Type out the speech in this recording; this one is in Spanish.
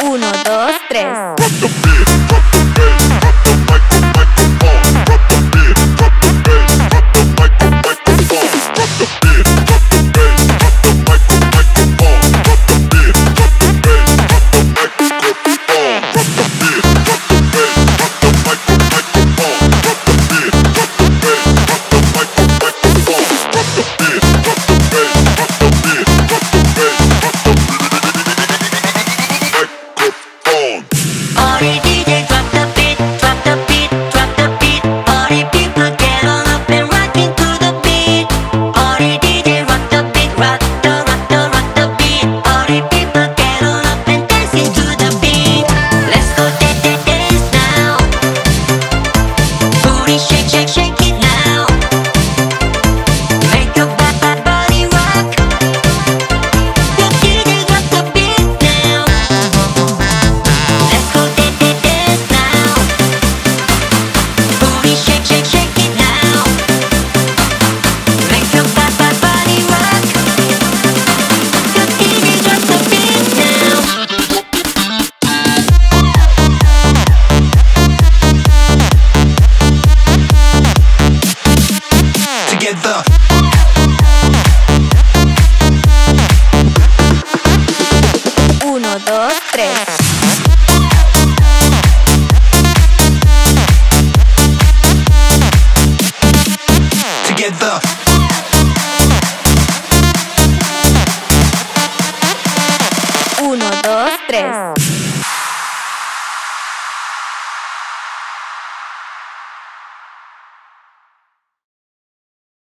Uno, dos, tres. Uno, dos, tres.